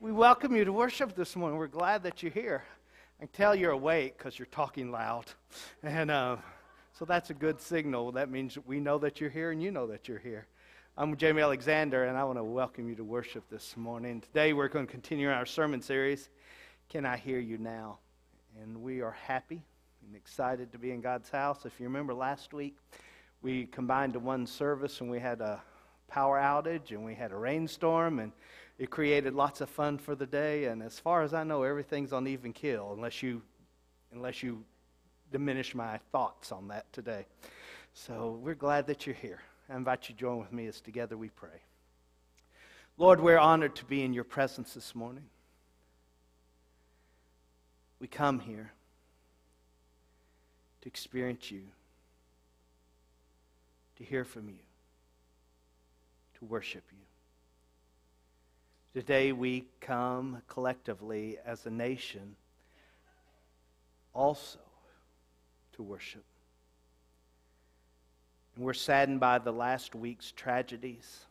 We welcome you to worship this morning. We're glad that you're here. I can tell you're awake because you're talking loud. And uh, so that's a good signal. That means we know that you're here and you know that you're here. I'm Jaimie Alexander, and I want to welcome you to worship this morning. Today we're going to continue our sermon series, Can I Hear You Now? And we are happy and excited to be in God's house. If you remember last week, we combined to one service and we had a power outage and we had a rainstorm and it created lots of fun for the day. And as far as I know, everything's on even kill unless you, unless you diminish my thoughts on that today. So we're glad that you're here. I invite you to join with me as together we pray. Lord, we're honored to be in your presence this morning. We come here to experience you, to hear from you, to worship you. Today we come collectively as a nation also to worship. And we're saddened by the last week's tragedies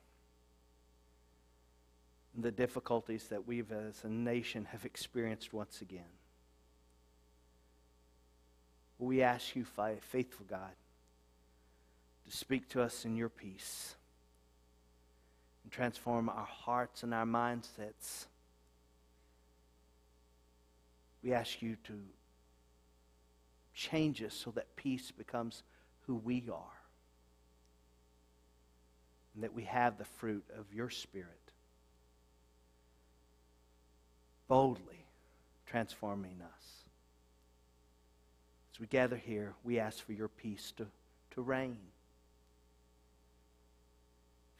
and the difficulties that we've as a nation have experienced once again. We ask you, faithful God, to speak to us in your peace and transform our hearts and our mindsets. We ask you to change us so that peace becomes who we are and that we have the fruit of your Spirit boldly transforming us. As we gather here, we ask for your peace to, to reign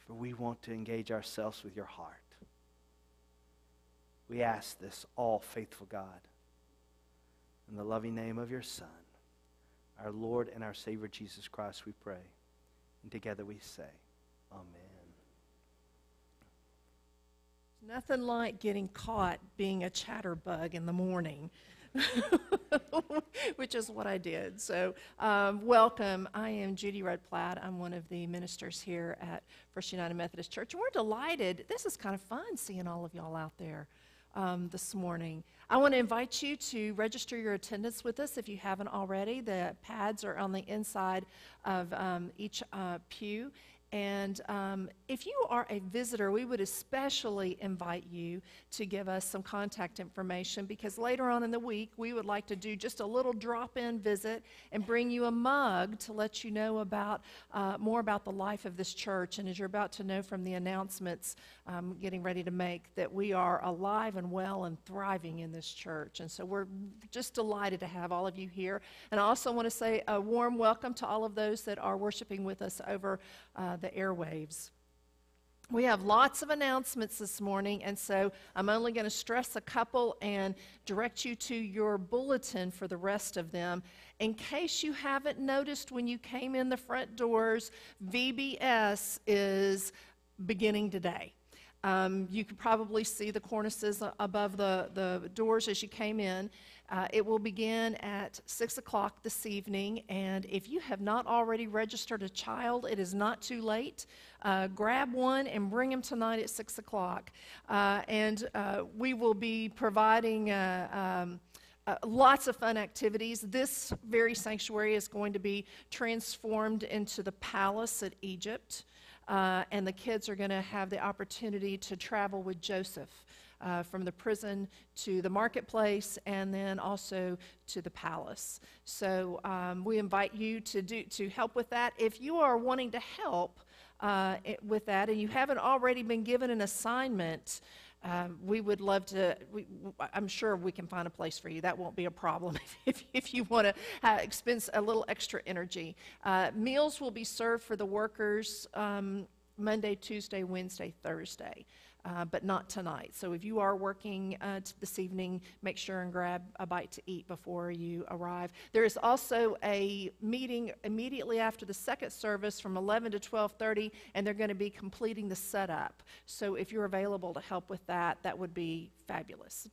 for we want to engage ourselves with your heart. We ask this, all faithful God, in the loving name of your Son, our Lord and our Savior Jesus Christ, we pray. And together we say, Amen. Nothing like getting caught being a chatterbug in the morning. which is what I did. So, um, welcome. I am Judy Red Platt. I'm one of the ministers here at First United Methodist Church. And we're delighted. This is kind of fun seeing all of y'all out there um, this morning. I want to invite you to register your attendance with us if you haven't already. The pads are on the inside of um, each uh, pew. And um, if you are a visitor, we would especially invite you to give us some contact information because later on in the week, we would like to do just a little drop in visit and bring you a mug to let you know about uh, more about the life of this church. And as you're about to know from the announcements I'm getting ready to make, that we are alive and well and thriving in this church. And so we're just delighted to have all of you here. And I also want to say a warm welcome to all of those that are worshiping with us over. Uh, the airwaves. We have lots of announcements this morning, and so I'm only going to stress a couple and direct you to your bulletin for the rest of them. In case you haven't noticed when you came in the front doors, VBS is beginning today. Um, you could probably see the cornices above the, the doors as you came in. Uh, it will begin at 6 o'clock this evening, and if you have not already registered a child, it is not too late. Uh, grab one and bring him tonight at 6 o'clock. Uh, and uh, we will be providing uh, um, uh, lots of fun activities. This very sanctuary is going to be transformed into the palace at Egypt, and the kids are going to have the opportunity to travel with Joseph uh, from the prison to the marketplace and then also to the palace. So um, we invite you to, do, to help with that. If you are wanting to help uh, it, with that and you haven't already been given an assignment, um, we would love to. We, I'm sure we can find a place for you. That won't be a problem if, if you want to uh, expend a little extra energy. Uh, meals will be served for the workers um, Monday, Tuesday, Wednesday, Thursday uh, but not tonight. So if you are working uh, this evening, make sure and grab a bite to eat before you arrive. There is also a meeting immediately after the second service from 11 to 12:30, and they're going to be completing the setup. So if you're available to help with that, that would be fabulous.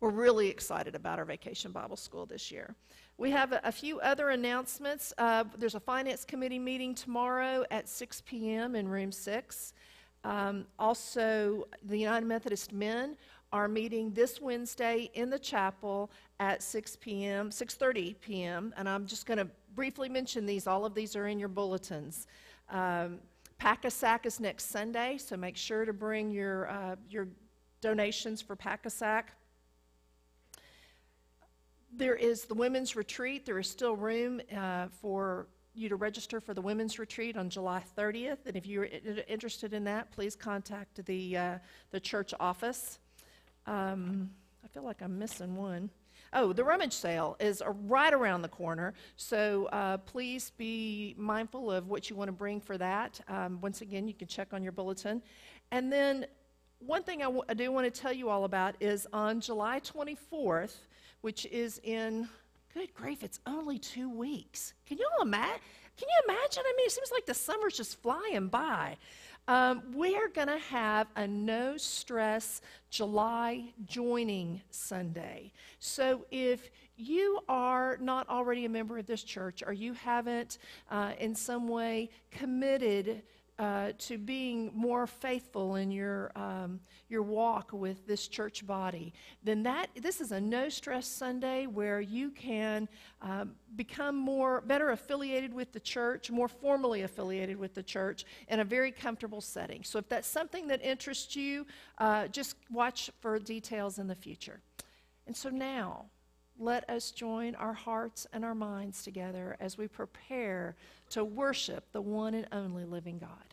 We're really excited about our Vacation Bible School this year. We have a, a few other announcements. Uh, there's a Finance Committee meeting tomorrow at 6 p.m. in room 6. Um, also, the United Methodist Men are meeting this Wednesday in the chapel at 6 p.m., 6:30 p.m. And I'm just going to briefly mention these. All of these are in your bulletins. Um, Pack-a-Sack is next Sunday, so make sure to bring your uh, your donations for Pack-a-Sack. There is the women's retreat. There is still room uh, for you to register for the women's retreat on July 30th. And if you're interested in that, please contact the, uh, the church office. Um, I feel like I'm missing one. Oh, the rummage sale is uh, right around the corner, so uh, please be mindful of what you want to bring for that. Um, once again, you can check on your bulletin. And then, one thing I, w- I do want to tell you all about is on July 24th, which is in Good grief, it's only two weeks. Can you all imagine? Can you imagine? I mean, it seems like the summer's just flying by. Um, we're going to have a no stress July joining Sunday. So if you are not already a member of this church or you haven't uh, in some way committed uh, to being more faithful in your, um, your walk with this church body, then that this is a no stress Sunday where you can um, become more better affiliated with the church, more formally affiliated with the church in a very comfortable setting. So if that's something that interests you, uh, just watch for details in the future. And so now, let us join our hearts and our minds together as we prepare to worship the one and only living God.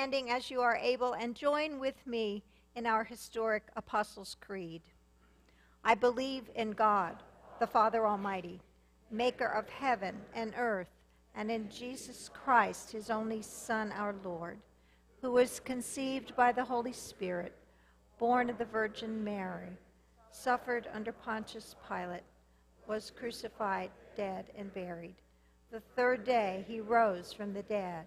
Standing as you are able and join with me in our historic Apostles' Creed. I believe in God, the Father Almighty, maker of heaven and earth, and in Jesus Christ, his only Son, our Lord, who was conceived by the Holy Spirit, born of the Virgin Mary, suffered under Pontius Pilate, was crucified, dead, and buried. The third day he rose from the dead.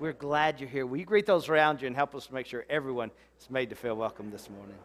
We're glad you're here. Will you greet those around you and help us make sure everyone is made to feel welcome this morning?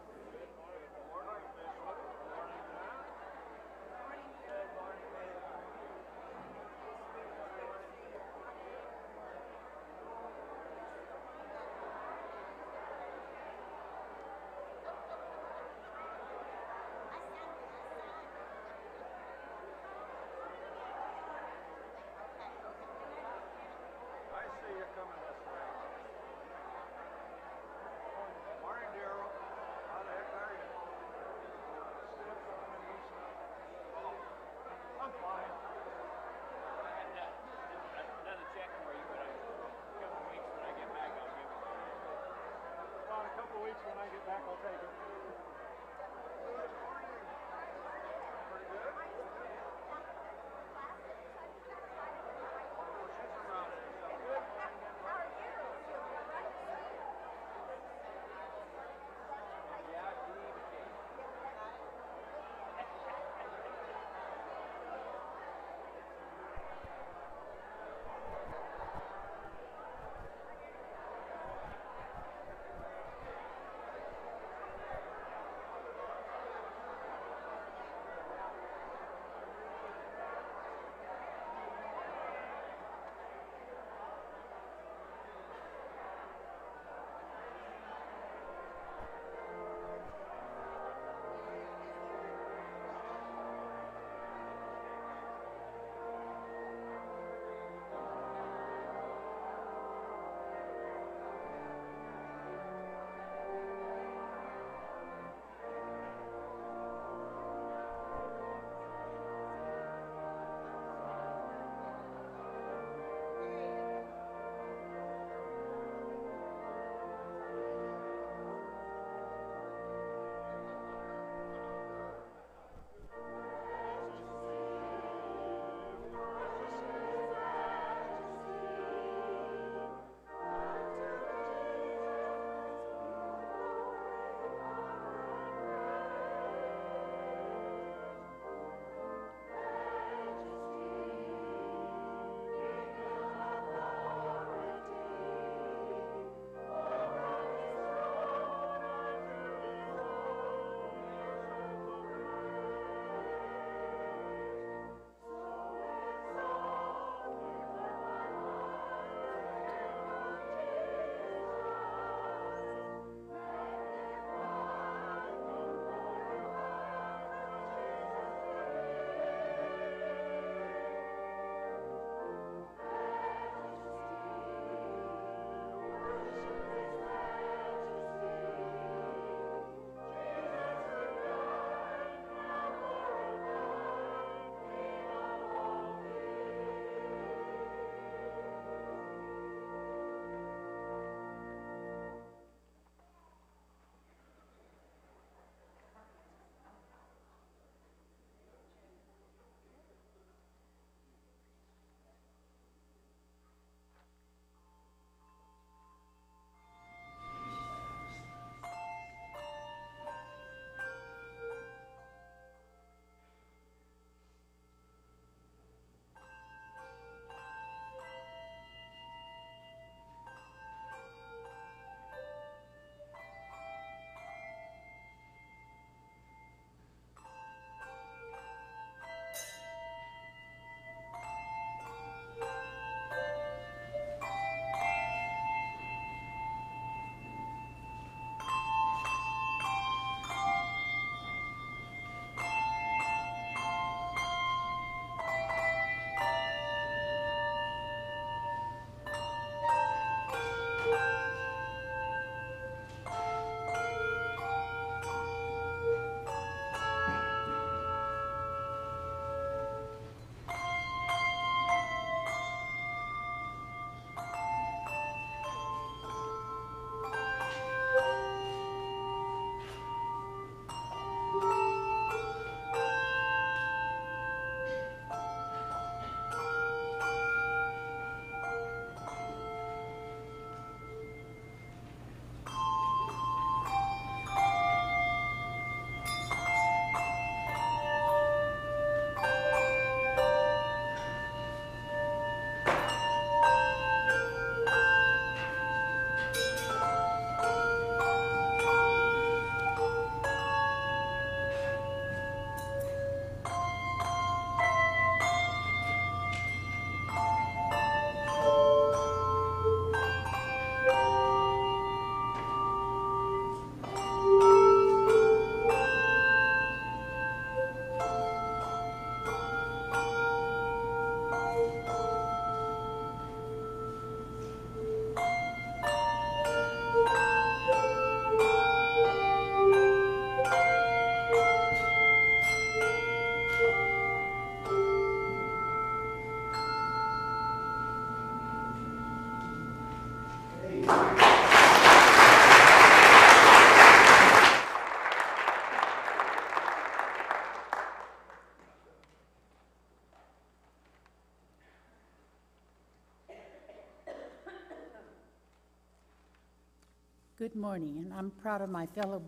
Good morning, and I'm proud of my fellow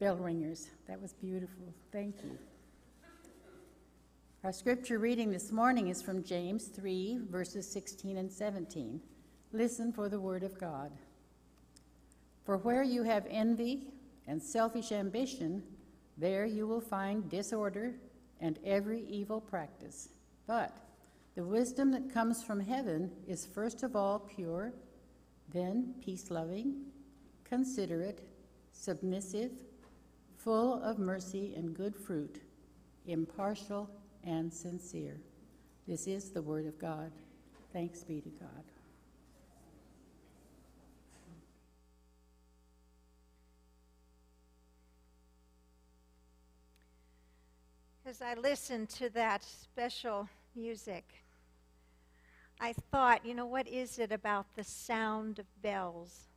bell ringers. That was beautiful. Thank you. Our scripture reading this morning is from James 3, verses 16 and 17. Listen for the word of God. For where you have envy and selfish ambition, there you will find disorder and every evil practice. But the wisdom that comes from heaven is first of all pure, then peace loving considerate, submissive, full of mercy and good fruit, impartial and sincere. This is the Word of God. Thanks be to God. As I listened to that special music, I thought, you know, what is it about the sound of bells?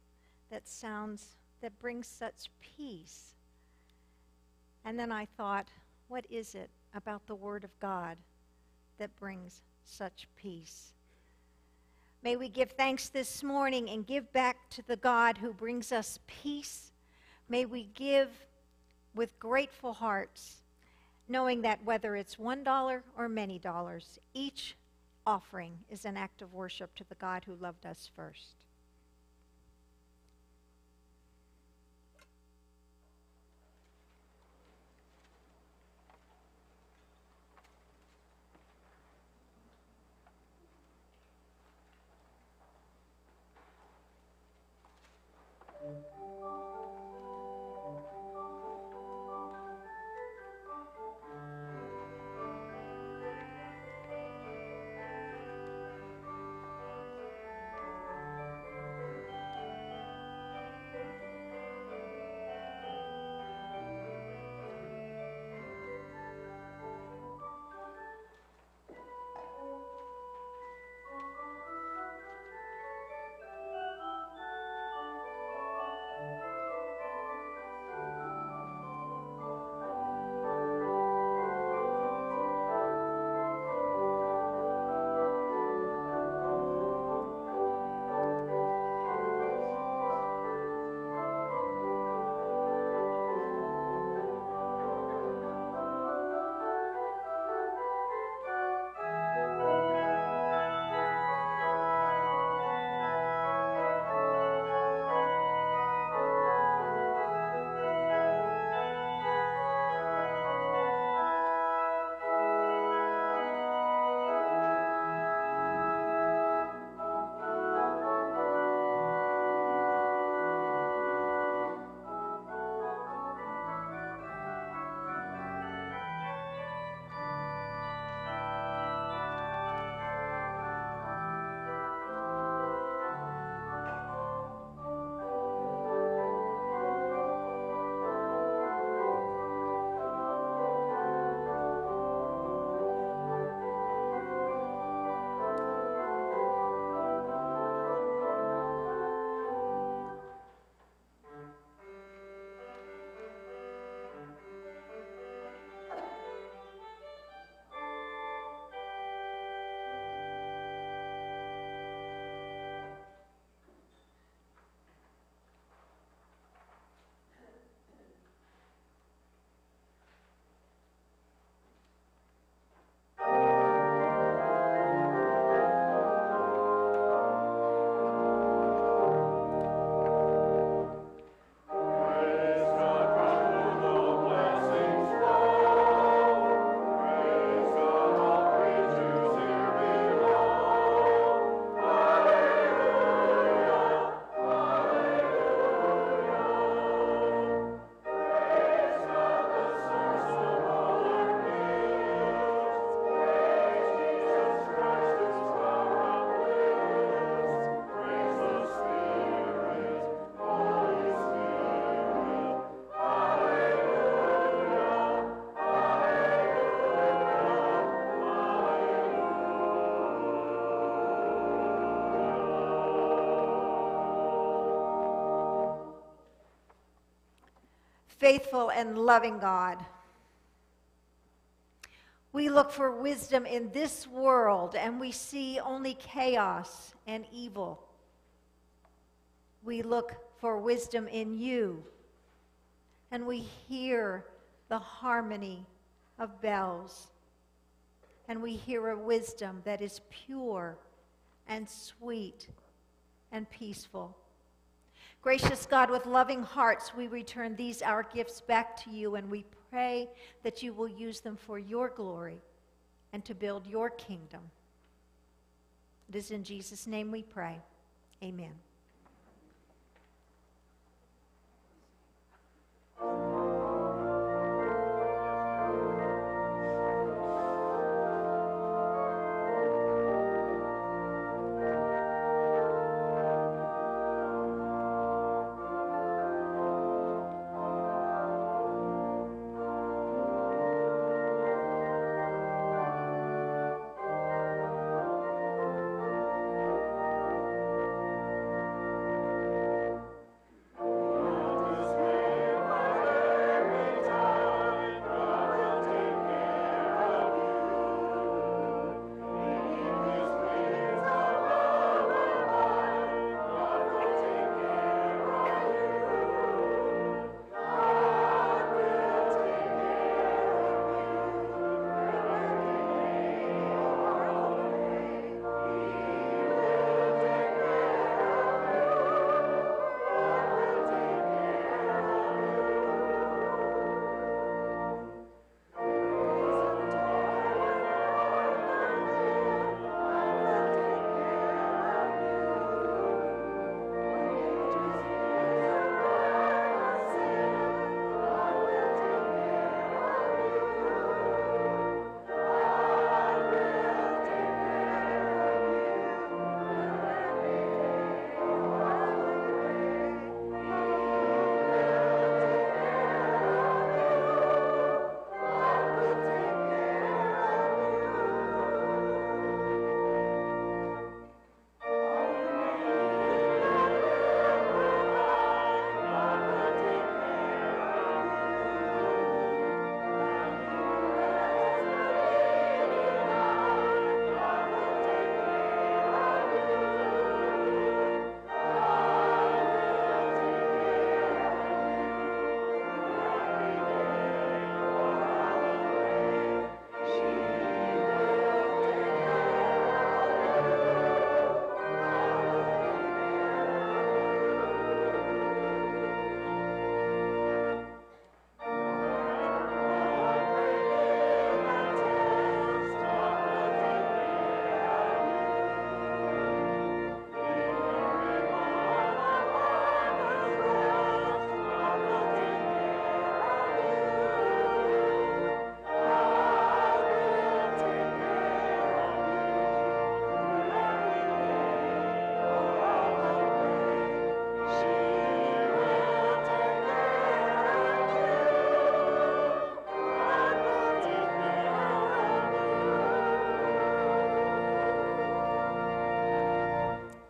That sounds, that brings such peace. And then I thought, what is it about the Word of God that brings such peace? May we give thanks this morning and give back to the God who brings us peace. May we give with grateful hearts, knowing that whether it's $1 or many dollars, each offering is an act of worship to the God who loved us first. Faithful and loving God. We look for wisdom in this world and we see only chaos and evil. We look for wisdom in you and we hear the harmony of bells. And we hear a wisdom that is pure and sweet and peaceful. Gracious God, with loving hearts, we return these our gifts back to you, and we pray that you will use them for your glory and to build your kingdom. It is in Jesus' name we pray. Amen.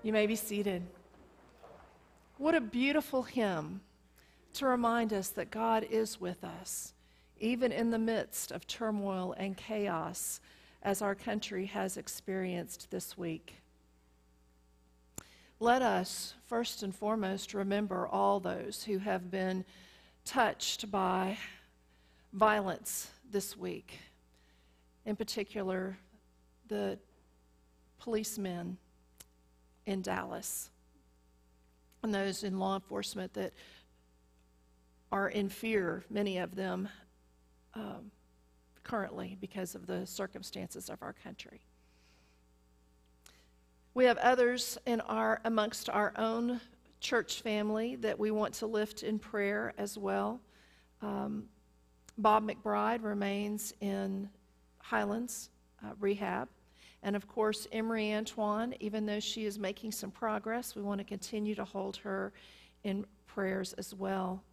You may be seated. What a beautiful hymn to remind us that God is with us, even in the midst of turmoil and chaos, as our country has experienced this week. Let us, first and foremost, remember all those who have been touched by violence this week, in particular, the policemen in Dallas and those in law enforcement that are in fear, many of them um, currently because of the circumstances of our country. We have others in our amongst our own church family that we want to lift in prayer as well. Um, Bob McBride remains in Highlands uh, rehab. And of course, Emery Antoine, even though she is making some progress, we want to continue to hold her in prayers as well.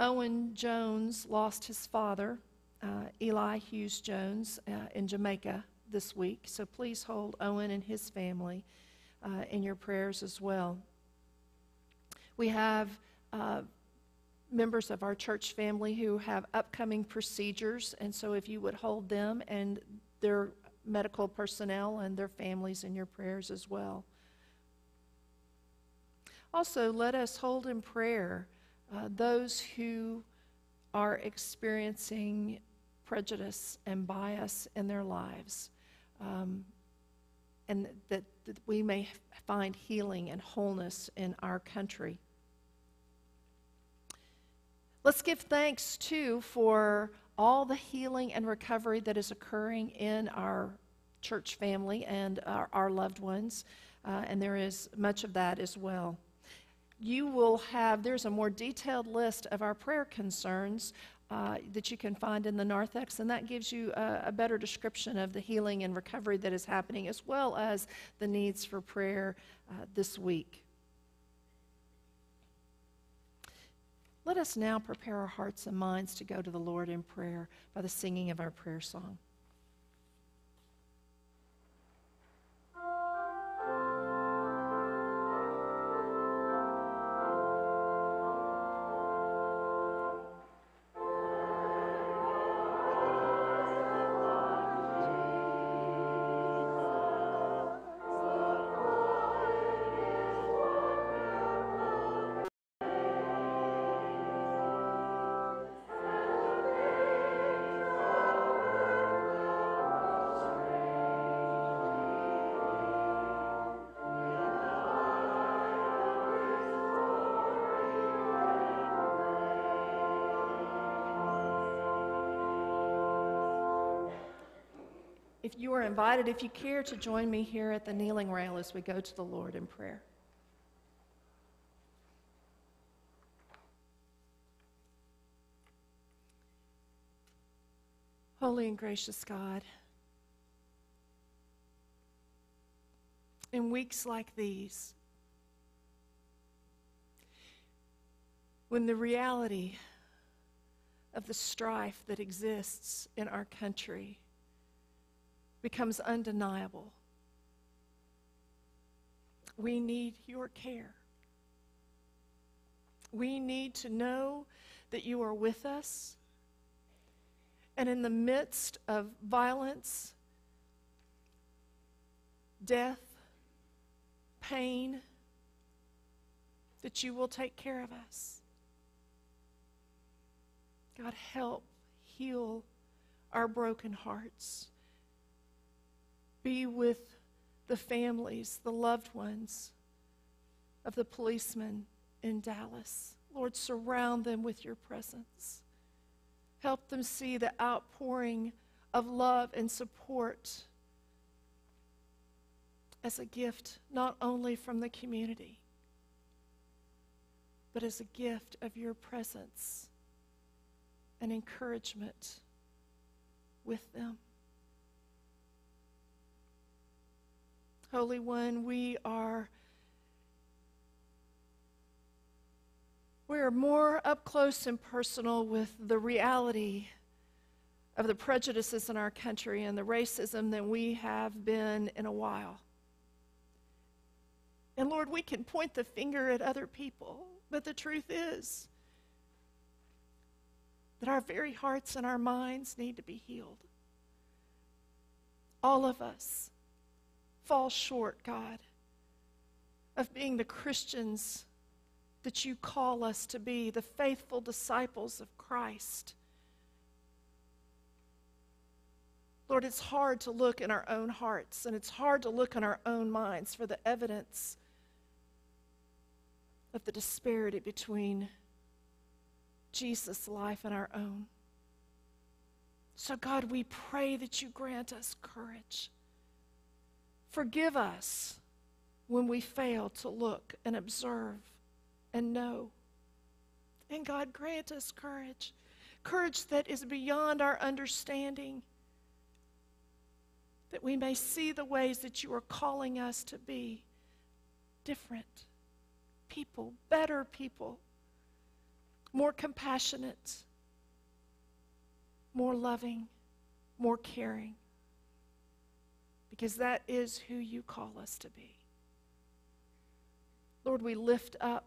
Owen Jones lost his father, uh, Eli Hughes Jones, uh, in Jamaica this week. So please hold Owen and his family uh, in your prayers as well. We have uh, members of our church family who have upcoming procedures, and so if you would hold them and their medical personnel and their families in your prayers as well. Also, let us hold in prayer uh, those who are experiencing prejudice and bias in their lives, um, and that, that we may find healing and wholeness in our country. Let's give thanks too for all the healing and recovery that is occurring in our church family and our, our loved ones, uh, and there is much of that as well. You will have, there's a more detailed list of our prayer concerns uh, that you can find in the narthex, and that gives you a, a, better description of the healing and recovery that is happening, as well as the needs for prayer uh, this week. Let us now prepare our hearts and minds to go to the Lord in prayer by the singing of our prayer song. If you are invited, if you care to join me here at the kneeling rail as we go to the Lord in prayer. Holy and gracious God, in weeks like these, when the reality of the strife that exists in our country becomes undeniable. We need your care. We need to know that you are with us. And in the midst of violence, death, pain, that you will take care of us. God, help heal our broken hearts. Be with the families, the loved ones of the policemen in Dallas. Lord, surround them with your presence. Help them see the outpouring of love and support as a gift, not only from the community, but as a gift of your presence and encouragement with them. Holy One, we are we are more up close and personal with the reality of the prejudices in our country and the racism than we have been in a while. And Lord, we can point the finger at other people, but the truth is that our very hearts and our minds need to be healed. All of us fall short, God, of being the Christians that you call us to be, the faithful disciples of Christ. Lord, it's hard to look in our own hearts and it's hard to look in our own minds for the evidence of the disparity between Jesus' life and our own. So, God, we pray that you grant us courage. Forgive us when we fail to look and observe and know. And God, grant us courage courage that is beyond our understanding, that we may see the ways that you are calling us to be different people, better people, more compassionate, more loving, more caring because that is who you call us to be. Lord, we lift up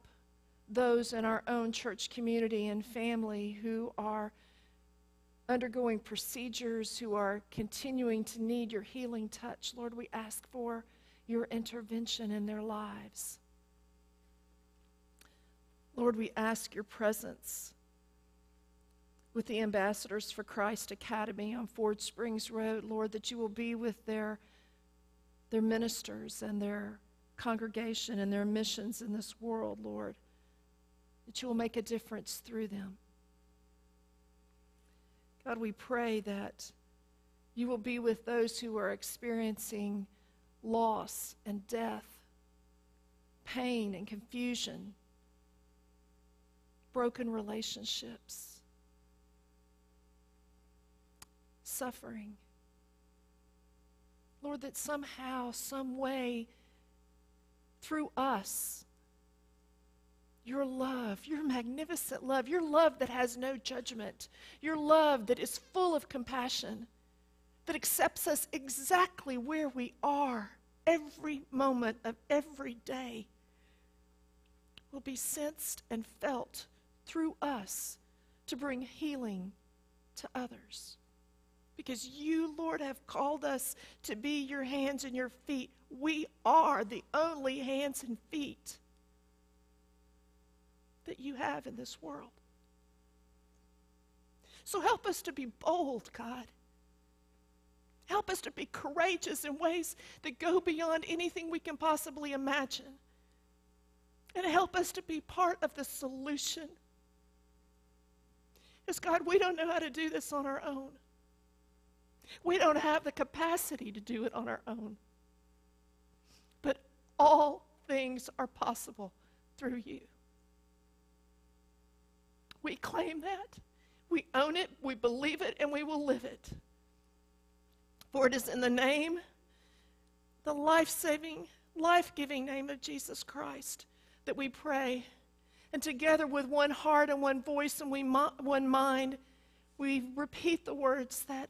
those in our own church community and family who are undergoing procedures, who are continuing to need your healing touch. Lord, we ask for your intervention in their lives. Lord, we ask your presence with the Ambassadors for Christ Academy on Ford Springs Road, Lord, that you will be with their, their ministers and their congregation and their missions in this world, Lord, that you will make a difference through them. God, we pray that you will be with those who are experiencing loss and death, pain and confusion, broken relationships, suffering. Lord, that somehow, some way, through us, your love, your magnificent love, your love that has no judgment, your love that is full of compassion, that accepts us exactly where we are every moment of every day, will be sensed and felt through us to bring healing to others. Because you, Lord, have called us to be your hands and your feet. We are the only hands and feet that you have in this world. So help us to be bold, God. Help us to be courageous in ways that go beyond anything we can possibly imagine. And help us to be part of the solution. Because, God, we don't know how to do this on our own. We don't have the capacity to do it on our own. But all things are possible through you. We claim that. We own it, we believe it, and we will live it. For it is in the name, the life saving, life giving name of Jesus Christ that we pray. And together with one heart and one voice and we, one mind, we repeat the words that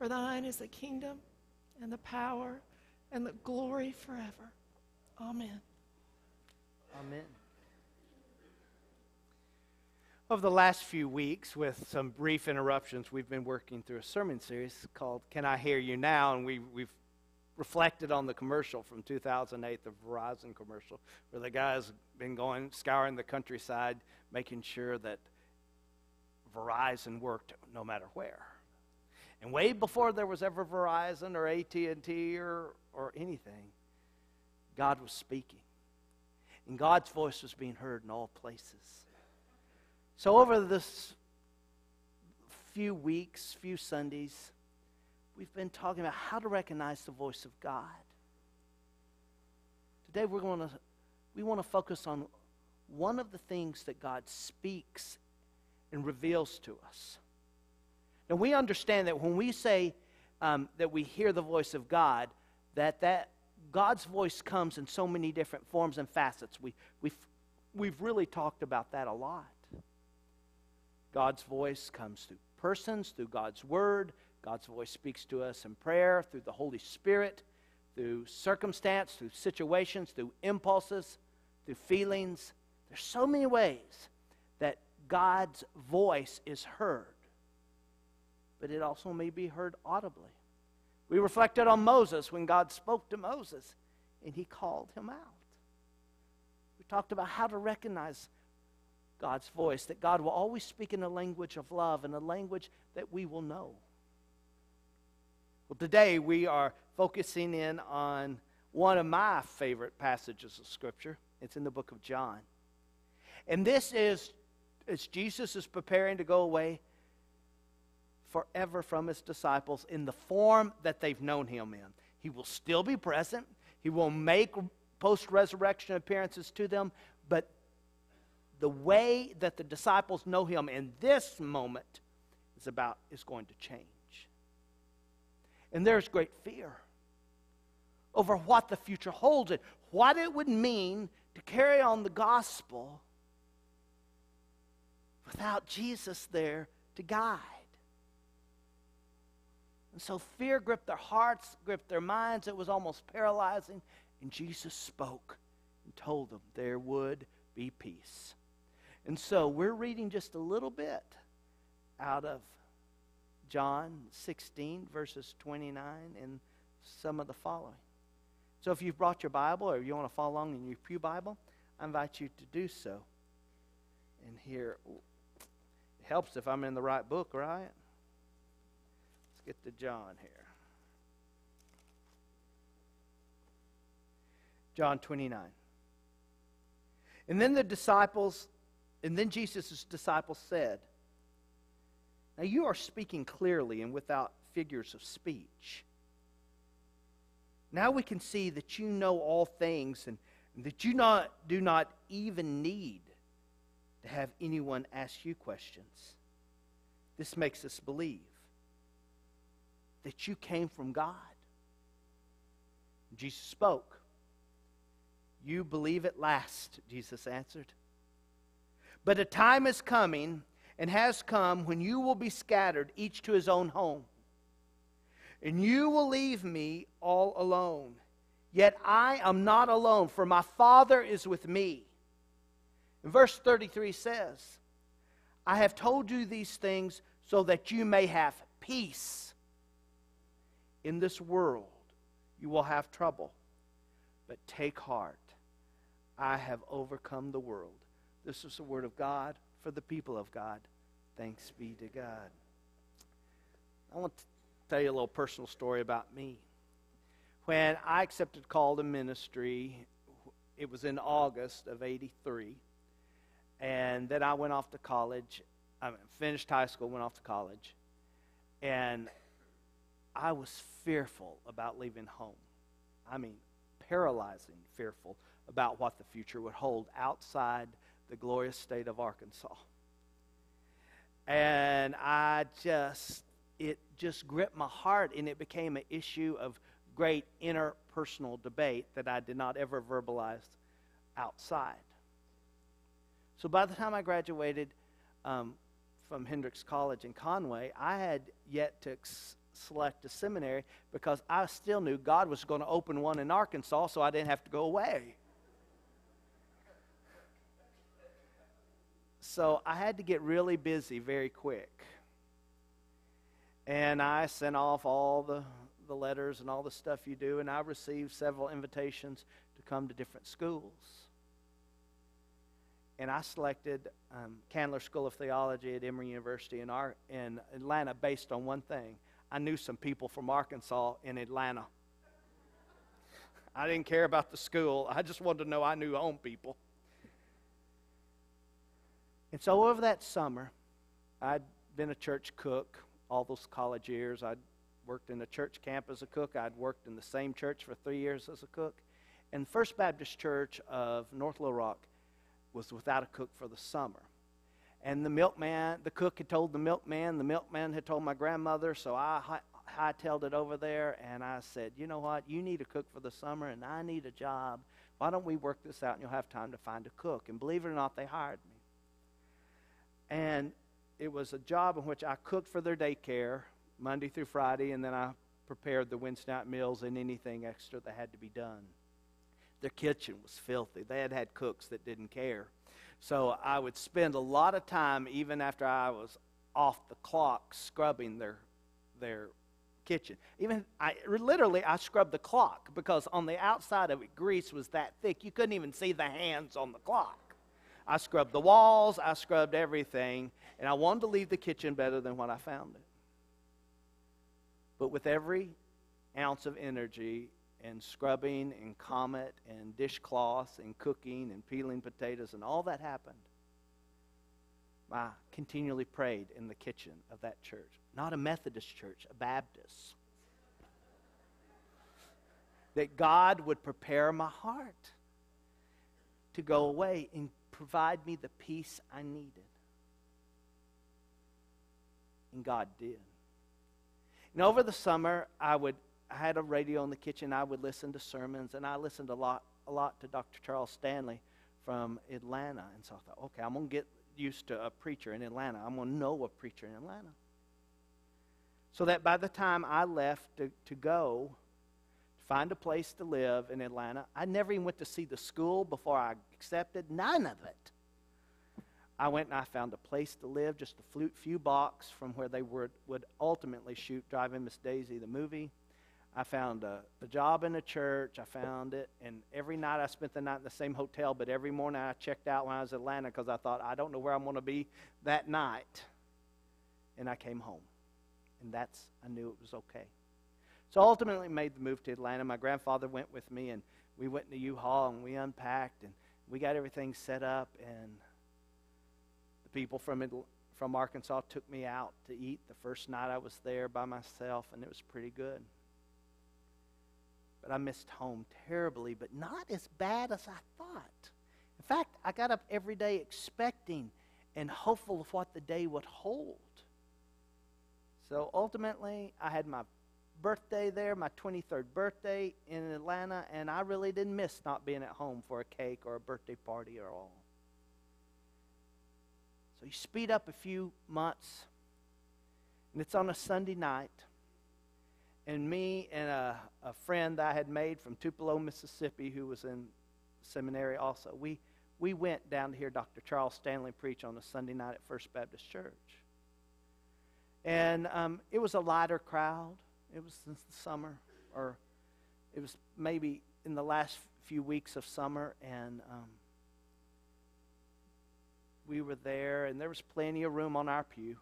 For thine is the kingdom, and the power, and the glory forever. Amen. Amen. Over the last few weeks, with some brief interruptions, we've been working through a sermon series called Can I Hear You Now? And we, we've reflected on the commercial from 2008, the Verizon commercial, where the guy's been going, scouring the countryside, making sure that Verizon worked no matter where. And way before there was ever Verizon or AT&T or, or anything, God was speaking. And God's voice was being heard in all places. So, over this few weeks, few Sundays, we've been talking about how to recognize the voice of God. Today, we're going to we want to focus on one of the things that God speaks and reveals to us. Now, we understand that when we say um, that we hear the voice of God, that that God's voice comes in so many different forms and facets. We, we've, we've really talked about that a lot. God's voice comes through persons, through God's word. God's voice speaks to us in prayer, through the Holy Spirit, through circumstance, through situations, through impulses, through feelings. There's so many ways that God's voice is heard. But it also may be heard audibly. We reflected on Moses when God spoke to Moses and he called him out. We talked about how to recognize God's voice, that God will always speak in a language of love and a language that we will know. Well, today we are focusing in on one of my favorite passages of Scripture. It's in the book of John. And this is as Jesus is preparing to go away forever from his disciples in the form that they've known him in. He will still be present, he will make post resurrection appearances to them, but the way that the disciples know him in this moment is about is going to change. And there's great fear over what the future holds and what it would mean to carry on the gospel without Jesus there to guide. And so fear gripped their hearts, gripped their minds. It was almost paralyzing. And Jesus spoke and told them there would be peace. And so we're reading just a little bit out of John 16, verses 29, and some of the following. So if you've brought your Bible or you want to follow along in your Pew Bible, I invite you to do so. And here, it helps if I'm in the right book, right? Get to John here. John 29. And then the disciples, and then Jesus' disciples said, Now you are speaking clearly and without figures of speech. Now we can see that you know all things and that you not, do not even need to have anyone ask you questions. This makes us believe that you came from God. Jesus spoke. You believe at last, Jesus answered. But a time is coming and has come when you will be scattered, each to his own home and you will leave me all alone. Yet I am not alone, for my Father is with me. And verse 33 says, I have told you these things so that you may have peace. In this world, you will have trouble, but take heart. I have overcome the world. This is the word of God for the people of God. Thanks be to God. I want to tell you a little personal story about me. When I accepted call to ministry, it was in August of 83. And then I went off to college. I finished high school, went off to college. And I was fearful about leaving home. I mean, paralyzing fearful about what the future would hold outside the glorious state of Arkansas. And I just it just gripped my heart and it became an issue of great interpersonal debate that I did not ever verbalize outside. So by the time I graduated um, from Hendrix College in Conway, I had yet to ex- select a seminary because I still knew God was going to open one in Arkansas so I didn't have to go away. So I had to get really busy very quick. And I sent off all the, the letters and all the stuff you do, and I received several invitations to come to different schools. And I selected um, Candler School of Theology at Emory University in, our, in Atlanta based on one thing. I knew some people from Arkansas in Atlanta. I didn't care about the school. I just wanted to know I knew home people. And so over that summer, I'd been a church cook all those college years. I'd worked in a church camp as a cook. I'd worked in the same church for three years as a cook. And First Baptist Church of North Little Rock was without a cook for the summer. And the milkman, the cook had told the milkman, the milkman had told my grandmother, so I hightailed it over there and I said, you know what, you need a cook for the summer and I need a job. Why don't we work this out and you'll have time to find a cook? And believe it or not, they hired me. And it was a job in which I cooked for their daycare Monday through Friday, and then I prepared the Wednesday night meals and anything extra that had to be done. Their kitchen was filthy. They had had cooks that didn't care. So I would spend a lot of time, even after I was off the clock, scrubbing their, their kitchen. Even I literally I scrubbed the clock because on the outside of it grease was that thick you couldn't even see the hands on the clock. I scrubbed the walls, I scrubbed everything, and I wanted to leave the kitchen better than when I found it. But with every ounce of energy and scrubbing and comet and dishcloths and cooking and peeling potatoes and all that happened, I continually prayed in the kitchen of that church. Not a Methodist church, a Baptist. that God would prepare my heart to go away and provide me the peace I needed. And God did. And over the summer, I would I had a radio in the kitchen. I would listen to sermons, and I listened a lot, a lot to Dr. Charles Stanley from Atlanta. And so I thought, okay, I'm going to get used to a preacher in Atlanta. I'm going to know a preacher in Atlanta. So that by the time I left to, to go, find a place to live in Atlanta, I never even went to see the school before I accepted none of it. I went and I found a place to live, just a few blocks from where they would, would ultimately shoot Driving Miss Daisy, the movie. I found a, a, job in a church. I found it. And every night I spent the night in the same hotel, but every morning I checked out when I was in Atlanta because I thought, I don't know where I'm going to be that night. And I came home. And that's, I knew it was okay. So ultimately made the move to Atlanta. My grandfather went with me, and we went the U-Haul, and we unpacked, and we got everything set up, and the people from from Arkansas took me out to eat the first night I was there by myself, and it was pretty good. But I missed home terribly, but not as bad as I thought. In fact, I got up every day expecting and hopeful of what the day would hold. So ultimately, I had my birthday there, my 23rd birthday in Atlanta, and I really didn't miss not being at home for a cake or a birthday party or all. So you speed up a few months, and it's on a Sunday night and me and a, a friend I had made from Tupelo, Mississippi, who was in seminary also, we, we went down to hear Dr. Charles Stanley preach on a Sunday night at First Baptist Church. And um, it was a lighter crowd. It was in the summer, or it was maybe in the last few weeks of summer, and um, we were there, and there was plenty of room on our pew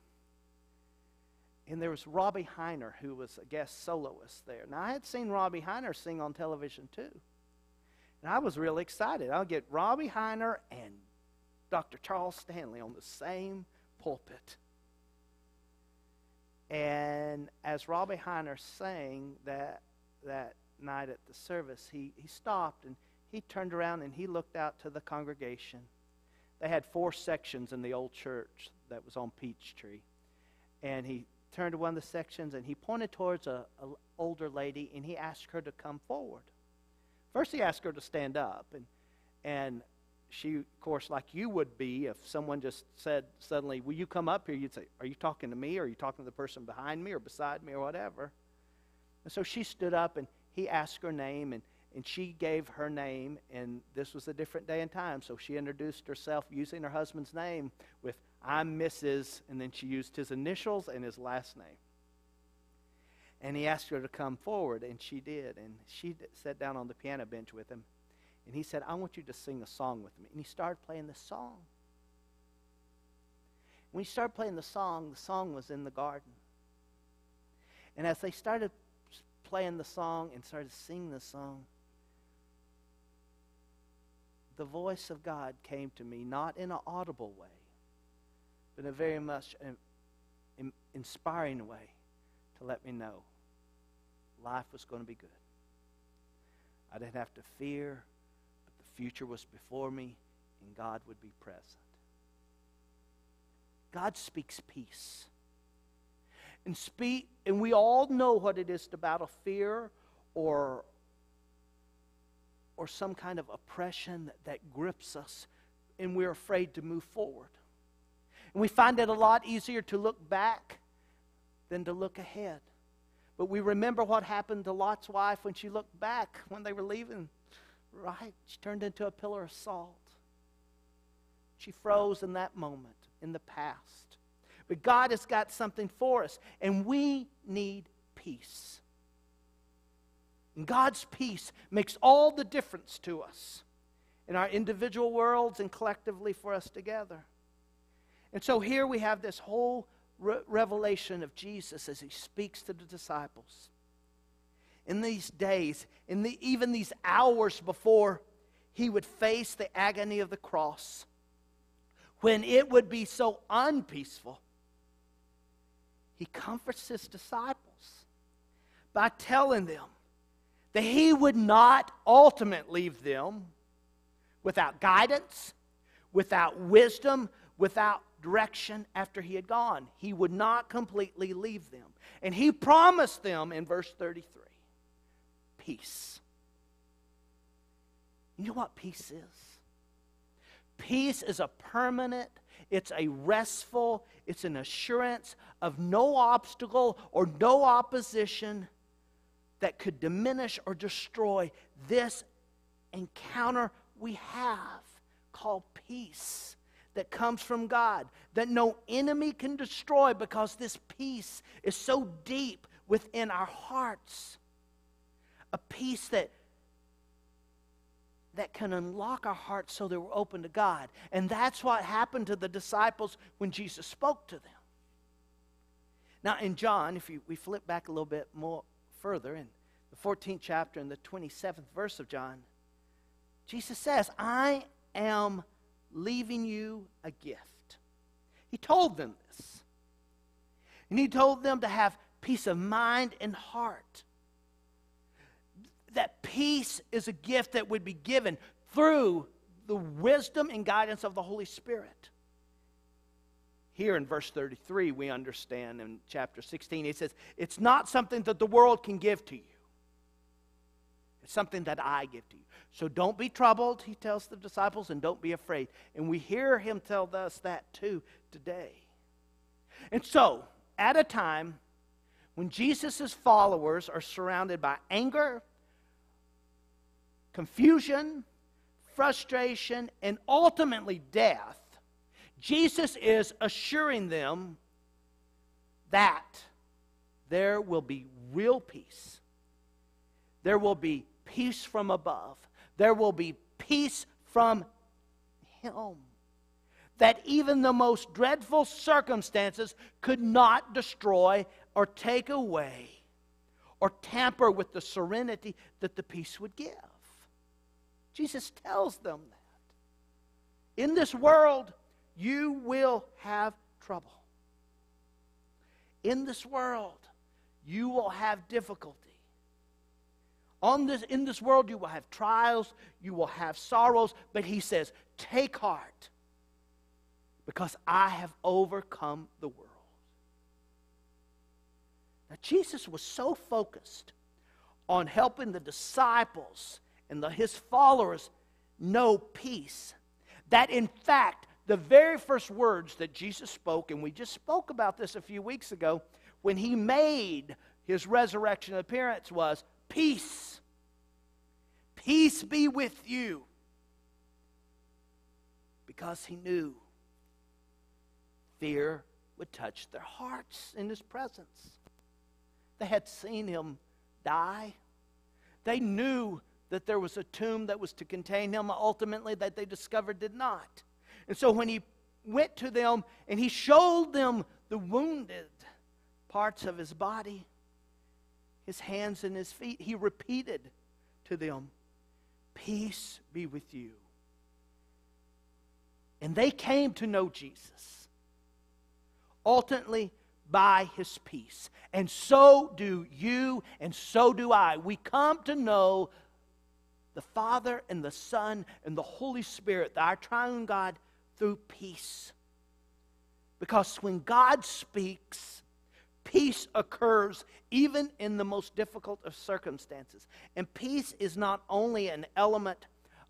and there was Robbie Hiner, who was a guest soloist there. Now, I had seen Robbie Hiner sing on television too. And I was really excited. I'll get Robbie Hiner and Dr. Charles Stanley on the same pulpit. And as Robbie Hiner sang that, that night at the service, he, he stopped and he turned around and he looked out to the congregation. They had four sections in the old church that was on Peachtree. And he turned to one of the sections and he pointed towards a, a older lady and he asked her to come forward. First, he asked her to stand up, and and she, of course, like you would be if someone just said suddenly, "Will you come up here?" You'd say, "Are you talking to me? Or are you talking to the person behind me or beside me or whatever?" And so she stood up and he asked her name and and she gave her name and this was a different day and time so she introduced herself using her husband's name with I'm Mrs., and then she used his initials and his last name. And he asked her to come forward, and she did. And she sat down on the piano bench with him. And he said, I want you to sing a song with me. And he started playing the song. When he started playing the song, the song was in the garden. And as they started playing the song and started singing the song, the voice of God came to me, not in an audible way, in a very much inspiring way to let me know life was going to be good. I didn't have to fear, but the future was before me, and God would be present. God speaks peace. And speak and we all know what it is to battle fear or or some kind of oppression that, that grips us and we're afraid to move forward. And we find it a lot easier to look back than to look ahead. But we remember what happened to Lot's wife when she looked back when they were leaving, right? She turned into a pillar of salt. She froze in that moment, in the past. But God has got something for us, and we need peace. And God's peace makes all the difference to us in our individual worlds and collectively for us together. And so here we have this whole re- revelation of Jesus as he speaks to the disciples. In these days, in the, even these hours before he would face the agony of the cross, when it would be so unpeaceful, he comforts his disciples by telling them that he would not ultimately leave them without guidance, without wisdom, without direction after he had gone. He would not completely leave them. And he promised them in verse 33 peace. You know what peace is? Peace is a permanent, it's a restful, it's an assurance of no obstacle or no opposition that could diminish or destroy this encounter we have called peace that comes from God, that no enemy can destroy because this peace is so deep within our hearts. A peace that that can unlock our hearts so that we're open to God. And that's what happened to the disciples when Jesus spoke to them. Now, in John, if you, we flip back a little bit more further, in the 14th chapter and the 27th verse of John, Jesus says, I am leaving you a gift. He told them this. And he told them to have peace of mind and heart that peace is a gift that would be given through the wisdom and guidance of the Holy Spirit. Here in verse 33, we understand in chapter 16, he says, It's not something that the world can give to you. It's something that I give to you. So don't be troubled, he tells the disciples, and don't be afraid. And we hear him tell us that too today. And so, at a time when Jesus' followers are surrounded by anger, confusion, frustration, and ultimately death, Jesus is assuring them that there will be real peace. There will be peace from above. There will be peace from Him. That even the most dreadful circumstances could not destroy or take away or tamper with the serenity that the peace would give. Jesus tells them that. In this world, you will have trouble. In this world, you will have difficulty. On this, in this world, you will have trials, you will have sorrows, but he says, Take heart, because I have overcome the world. Now, Jesus was so focused on helping the disciples and the, his followers know peace. That in fact, the very first words that Jesus spoke, and we just spoke about this a few weeks ago, when he made his resurrection appearance, was peace. Peace be with you. Because he knew fear would touch their hearts in his presence. They had seen him die. They knew that there was a tomb that was to contain him, ultimately, that they discovered did not. And so when he went to them and he showed them the wounded parts of his body, his hands and his feet, he repeated to them, Peace be with you. And they came to know Jesus. Ultimately, by his peace. And so do you, and so do I. We come to know the Father and the Son and the Holy Spirit, our triune God, through peace. Because when God speaks, peace occurs even in the most difficult of circumstances. And peace is not only an element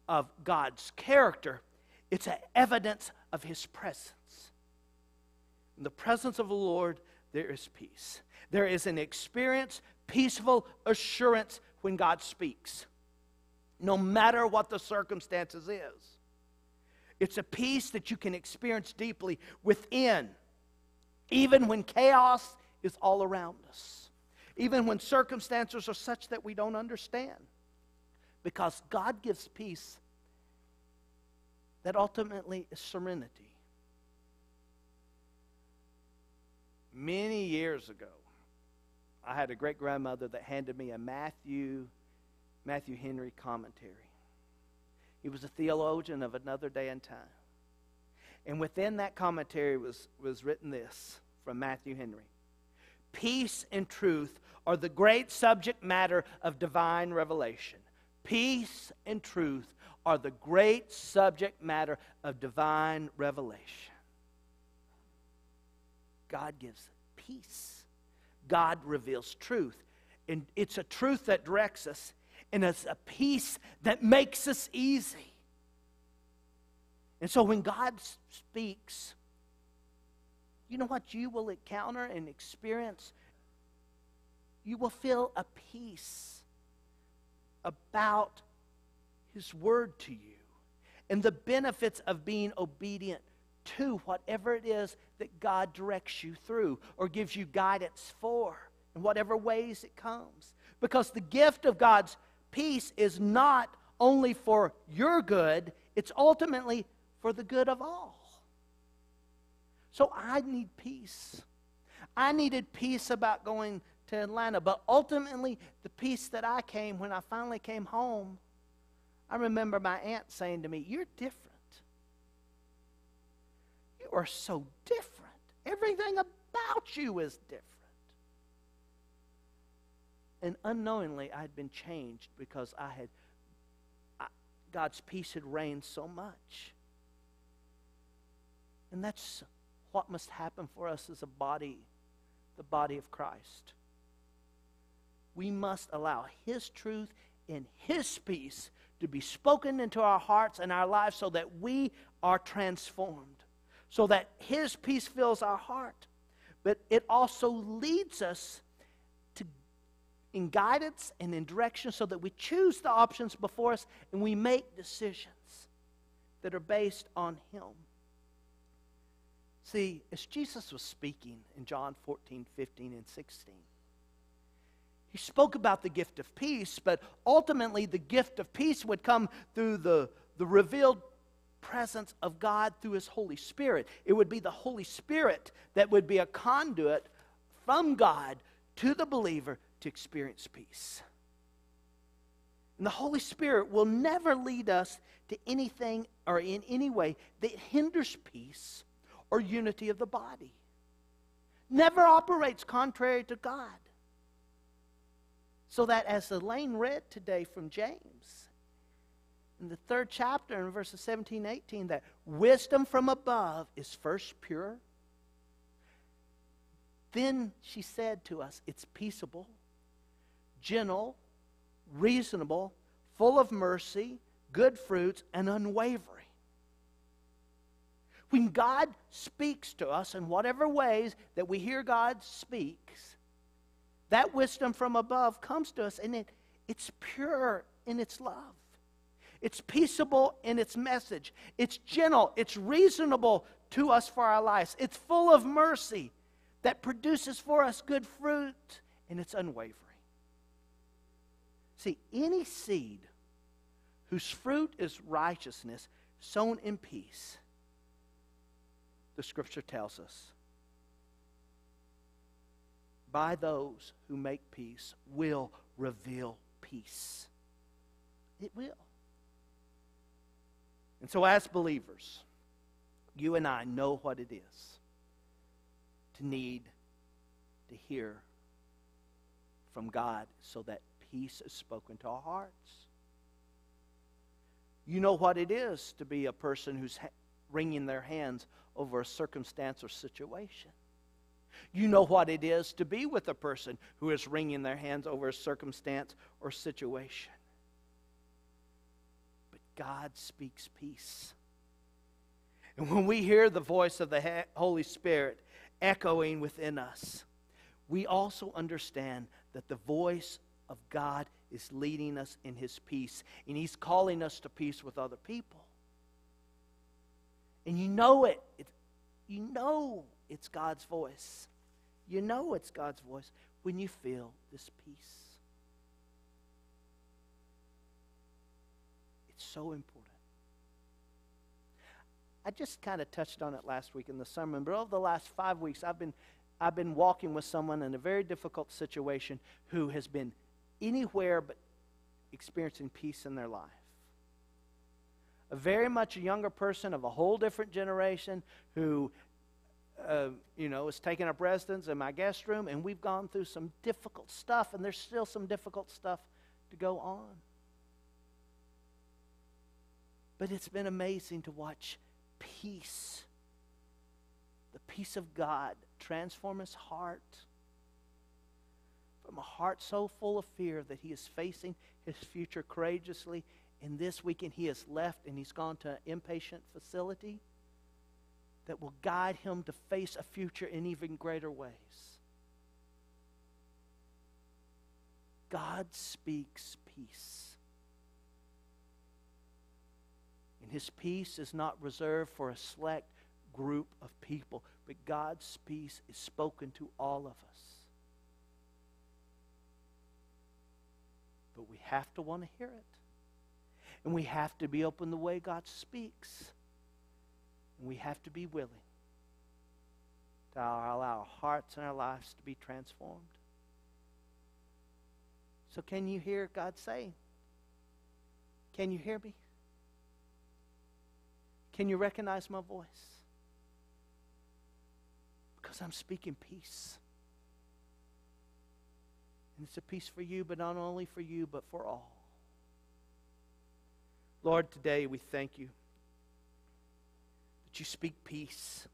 of God's character, it's an evidence of His presence. In the presence of the Lord, there is peace. There is an experience, peaceful assurance when God speaks no matter what the circumstances is. It's a peace that you can experience deeply within, even when chaos is all around us, even when circumstances are such that we don't understand. Because God gives peace that ultimately is serenity. Many years ago, I had a great grandmother that handed me a Matthew Matthew Henry commentary. He was a theologian of another day and time. And within that commentary was, was written this from Matthew Henry Peace and truth are the great subject matter of divine revelation. Peace and truth are the great subject matter of divine revelation. God gives peace. God reveals truth. And it's a truth that directs us, and it's a peace that makes us easy. And so when God speaks, you know what you will encounter and experience? You will feel a peace about His Word to you and the benefits of being obedient to whatever it is that God directs you through or gives you guidance for in whatever ways it comes. Because the gift of God's peace is not only for your good, it's ultimately for the good of all. So I need peace. I needed peace about going to Atlanta, but ultimately, the peace that I came when I finally came home, I remember my aunt saying to me, You're different. You are so different. Everything about you is different. And unknowingly, I had been changed because I had, God's peace had reigned so much. And that's what must happen for us as a body, the body of Christ. We must allow His truth and His peace to be spoken into our hearts and our lives so that we are transformed, so that His peace fills our heart. But it also leads us to in guidance and in direction so that we choose the options before us and we make decisions that are based on Him. See, as Jesus was speaking in John 14, 15, and 16, he spoke about the gift of peace, but ultimately the gift of peace would come through the, the revealed presence of God through His Holy Spirit. It would be the Holy Spirit that would be a conduit from God to the believer to experience peace. And the Holy Spirit will never lead us to anything or in any way that hinders peace or unity of the body. Never operates contrary to God. So that, as Elaine read today from James, in the third chapter, in verses 17 18, that wisdom from above is first pure. Then she said to us, it's peaceable, gentle, reasonable, full of mercy, good fruits, and unwavering. When God speaks to us in whatever ways that we hear God speaks, that wisdom from above comes to us and it, it's pure in its love. It's peaceable in its message. It's gentle. It's reasonable to us for our lives. It's full of mercy that produces for us good fruit and it's unwavering. See, any seed whose fruit is righteousness sown in peace the scripture tells us. By those who make peace will reveal peace. It will. And so, as believers, you and I know what it is to need to hear from God so that peace is spoken to our hearts. You know what it is to be a person who's wringing their hands over a circumstance or situation. You know what it is to be with a person who is wringing their hands over a circumstance or situation. But God speaks peace. And when we hear the voice of the Holy Spirit echoing within us, we also understand that the voice of God is leading us in His peace, and He's calling us to peace with other people. And you know it. it you know it's God's voice. You know it's God's voice when you feel this peace. It's so important. I just kind of touched on it last week in the sermon, but over the last five weeks, I've been, I've been walking with someone in a very difficult situation who has been anywhere but experiencing peace in their life a very much a younger person of a whole different generation who, uh, you know, is taking up residence in my guest room, and we've gone through some difficult stuff, and there's still some difficult stuff to go on. But it's been amazing to watch peace, the peace of God, transform his heart from a heart so full of fear that he is facing his future courageously. And this weekend he has left and he's gone to an inpatient facility that will guide him to face a future in even greater ways. God speaks peace. And his peace is not reserved for a select group of people, but God's peace is spoken to all of us. But we have to want to hear it. And we have to be open the way God speaks. And we have to be willing to allow our hearts and our lives to be transformed. So, can you hear God saying? Can you hear me? Can you recognize my voice? Because I'm speaking peace. And it's a peace for you, but not only for you, but for all. Lord, today we thank you that you speak peace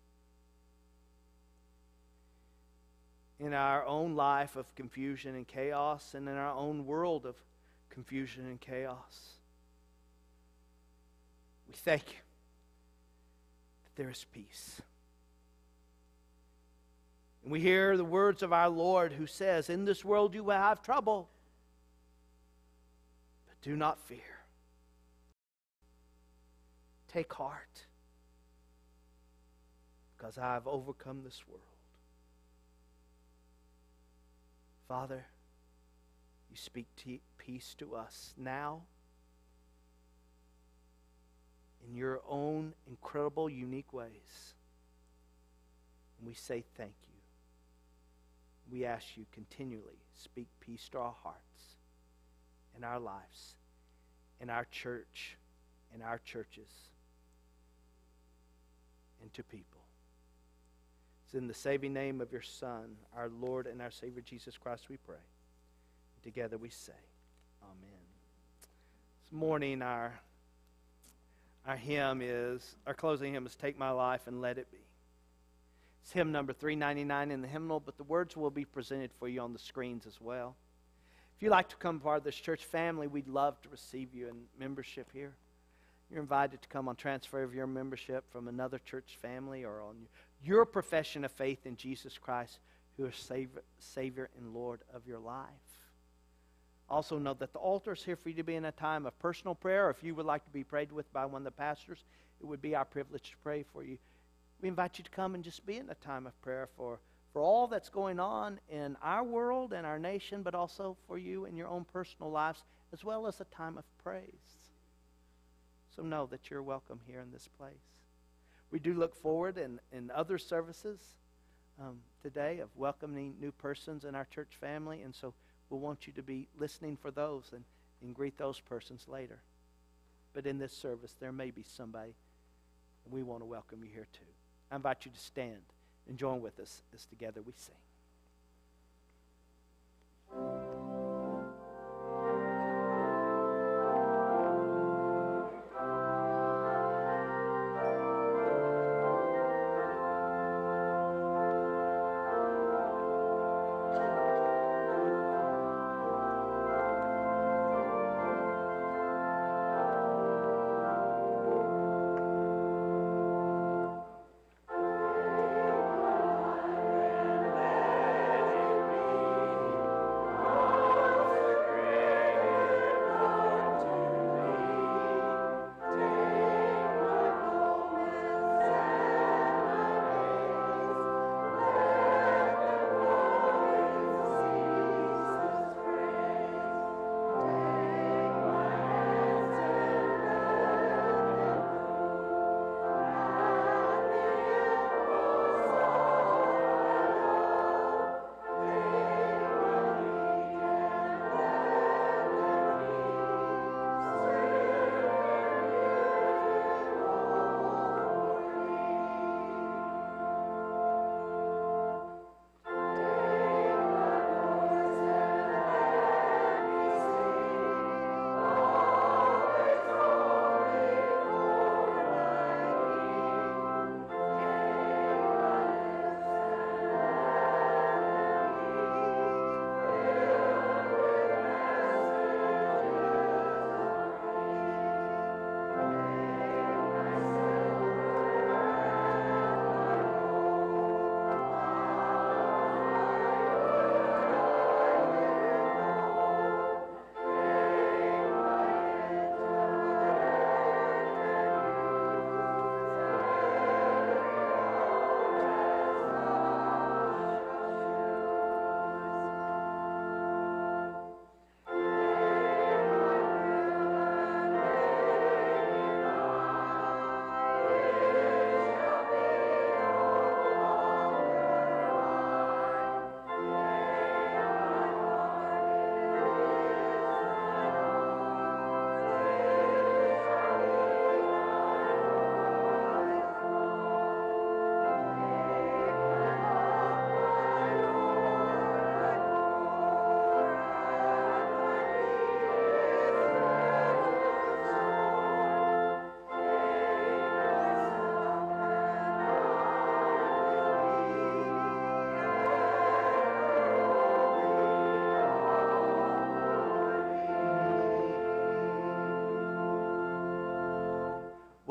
in our own life of confusion and chaos and in our own world of confusion and chaos. We thank you that there is peace. And we hear the words of our Lord who says, In this world you will have trouble, but do not fear. Take heart, because I have overcome this world. Father, you speak peace to us now in your own incredible, unique ways. And we say thank you. We ask you continually speak peace to our hearts, in our lives, in our church, in our churches, and to people. It's in the saving name of your Son, our Lord and our Savior Jesus Christ, we pray. Together we say, Amen. This morning, our, our hymn is, our closing hymn is Take My Life and Let It Be. It's hymn number 399 in the hymnal, but the words will be presented for you on the screens as well. If you'd like to come part of this church family, we'd love to receive you in membership here. You're invited to come on transfer of your membership from another church family or on your profession of faith in Jesus Christ, who is Savior, Savior and Lord of your life. Also, know that the altar is here for you to be in a time of personal prayer. If you would like to be prayed with by one of the pastors, it would be our privilege to pray for you. We invite you to come and just be in a time of prayer for, for all that's going on in our world and our nation, but also for you in your own personal lives, as well as a time of praise. So know that you're welcome here in this place. We do look forward in, in other services um, today of welcoming new persons in our church family, and so we'll want you to be listening for those and, and greet those persons later. But in this service, there may be somebody, and we want to welcome you here too. I invite you to stand and join with us as together we sing.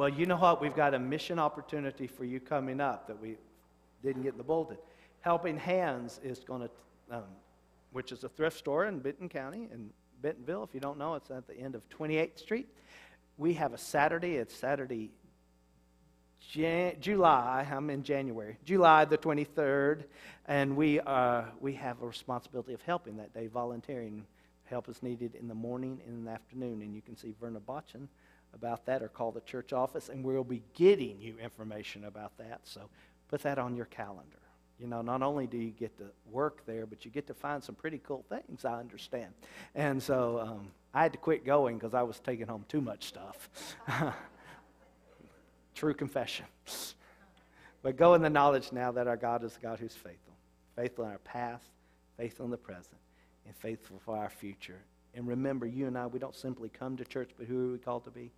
Well, you know what? We've got a mission opportunity for you coming up that we didn't get in the bulletin. Helping Hands is going to, um, which is a thrift store in Benton County, in Bentonville. If you don't know, it's at the end of 28th Street. We have a Saturday. It's Saturday, Jan- July. I'm in January. July the 23rd, and we uh, we have a responsibility of helping that day, volunteering. Help is needed in the morning and in the afternoon, and you can see Verna Botchin about that or call the church office, and we'll be getting you information about that. So put that on your calendar. You know, not only do you get to work there, but you get to find some pretty cool things, I understand. And so um, I had to quit going because I was taking home too much stuff. True confession. But go in the knowledge now that our God is a God who's faithful. Faithful in our past, faithful in the present, and faithful for our future. And remember, you and I, we don't simply come to church, but who are we called to be?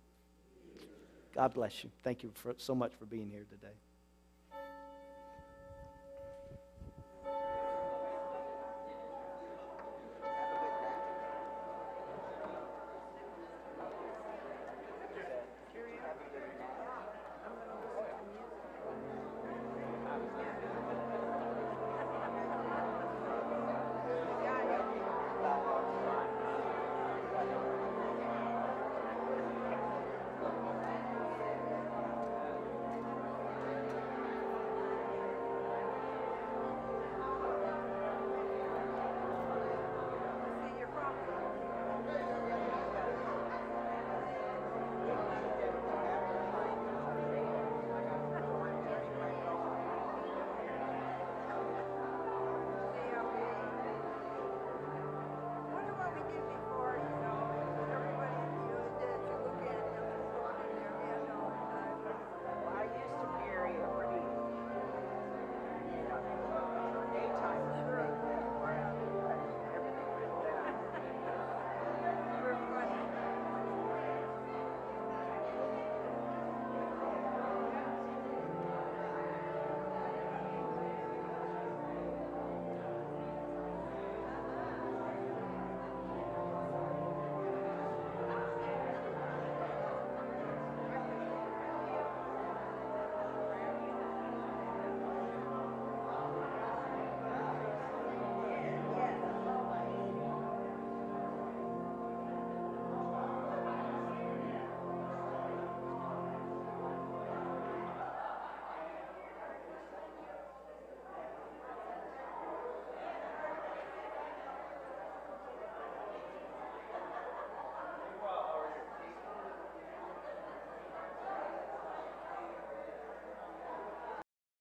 God bless you. Thank you for, so much for being here today.